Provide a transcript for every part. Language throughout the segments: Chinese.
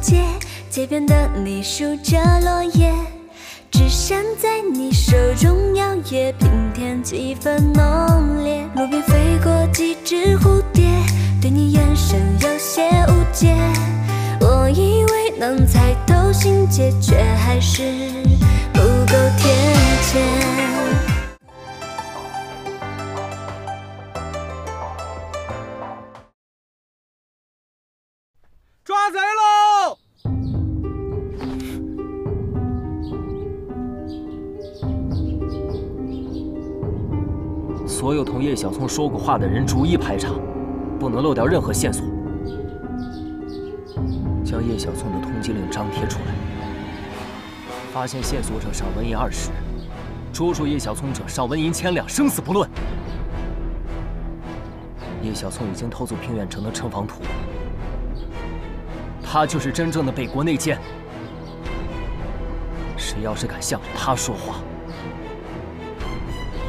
街街边的你数着落叶，纸扇在你手中摇曳，平添几分浓烈。路边飞过几只蝴蝶，对你眼神有些误解。我以为能猜透心结，却还是所有同叶小聪说过话的人逐一排查，不能漏掉任何线索。将叶小聪的通缉令张贴出来，发现线索者赏纹银二十，捉住叶小聪者赏纹银千两，生死不论。叶小聪已经偷走平远城的城防图。他就是真正的北国内奸。谁要是敢向着他说话，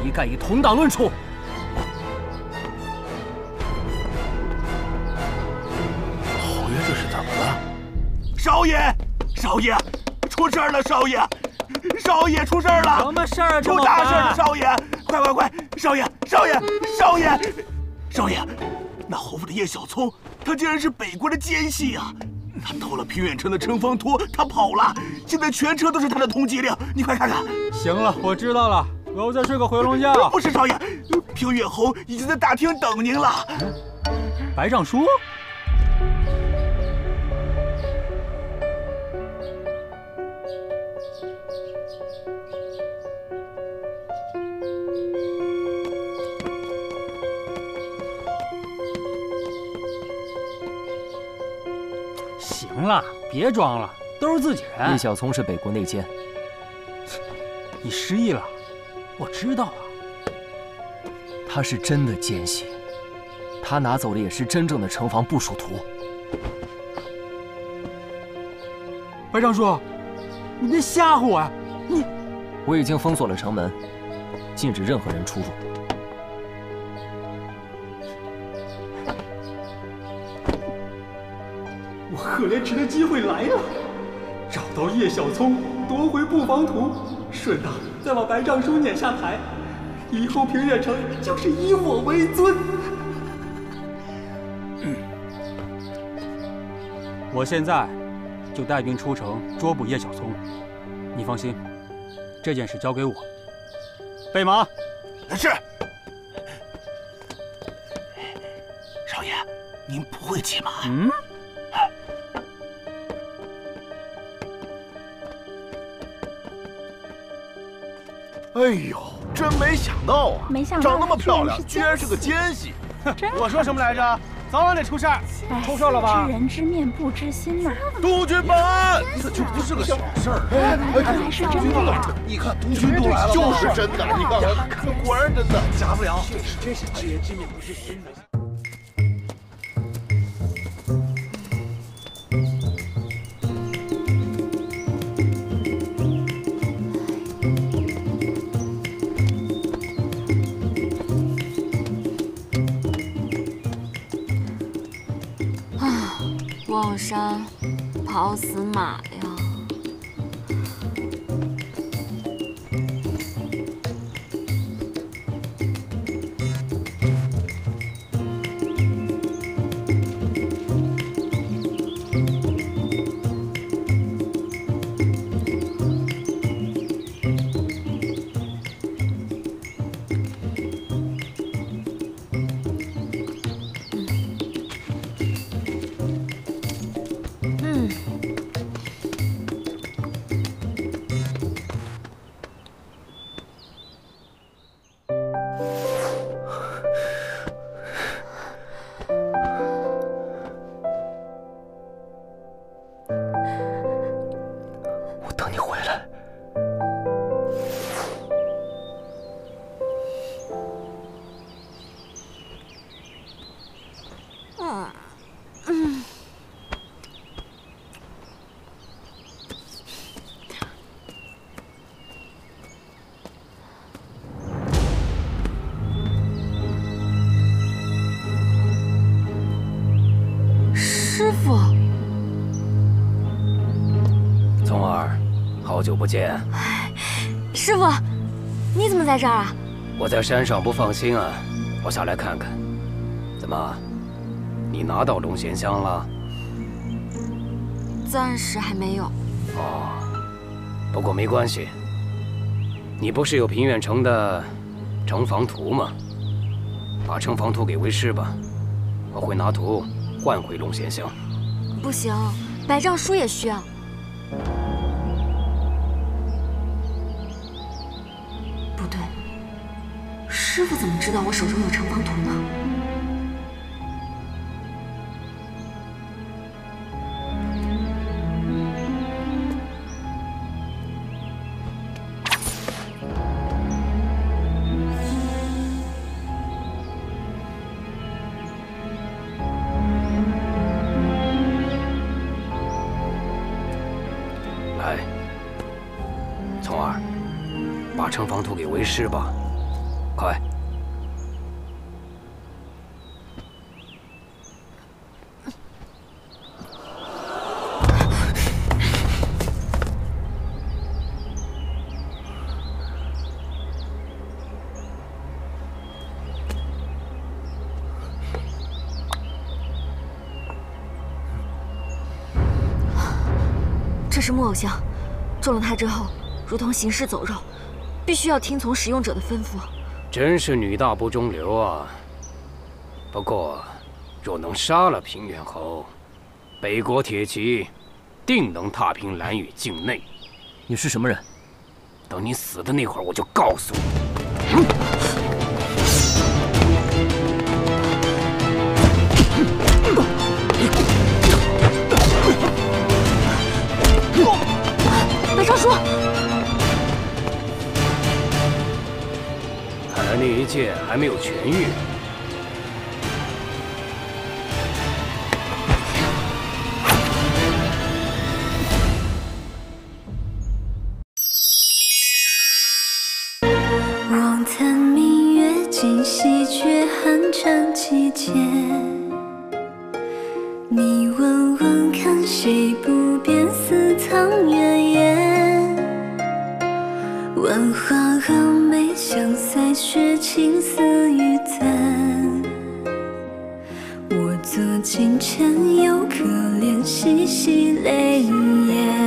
一概以同党论处。侯爷这是怎么了？少爷，少爷，出事了！少爷，少爷出事了！什么事儿？出大事了！少爷，快快快！少爷，少爷，少爷，少爷，那侯府的叶小聪，他竟然是北国的奸细啊！他偷了平远城的城防图，他跑了，现在全车都是他的通缉令，你快看看。行了，我知道了，我再睡个回笼觉。不是少爷，平远侯已经在大厅等您了。白尚书。行了，别装了，都是自己人。叶小聪是北国内奸，你失忆了，我知道啊。他是真的奸细，他拿走的也是真正的城防部署图。白尚书，你别吓唬我呀！你，我已经封锁了城门，禁止任何人出入。我可怜池的机会来了，找到叶小聪，夺回布防图，顺道再把白尚书撵下台，以后平远城就是以我为尊。我现在就带兵出城捉捕叶小聪，你放心，这件事交给我。备马。是。少爷，您不会骑马？嗯。哎呦，真没想到啊！没想到长那么漂亮，居然是个奸细。我说什么来着？早晚得出事儿，出事了吧？知人知面不知心呐！督军办案，这就不是个小事儿。哎，看来是真的呀！你看，督军都来了，就是真的。你看，看，果然真的，假不了。这是真是知人知面不知心望山，跑死马呀！好久不见，师傅，你怎么在这儿啊？我在山上不放心啊，我下来看看。怎么，你拿到龙涎香了？暂时还没有。哦，不过没关系。你不是有平远城的城防图吗？把城防图给为师吧，我会拿图换回龙涎香。不行，百丈书也需要。师傅怎么知道我手中有城防图呢？来，聪儿，把城防图给为师吧，快！这是木偶像，中了它之后，如同行尸走肉，必须要听从使用者的吩咐。真是女大不中留啊！不过，若能杀了平原侯，北国铁骑定能踏平蓝雨境内。你是什么人？等你死的那会儿，我就告诉你。没有痊愈。望叹明月今夕，却寒蝉凄切。你问问看，谁不变似苍原野？万花蛾眉香腮，雪青丝玉簪。我坐镜前，又可怜，细细泪眼。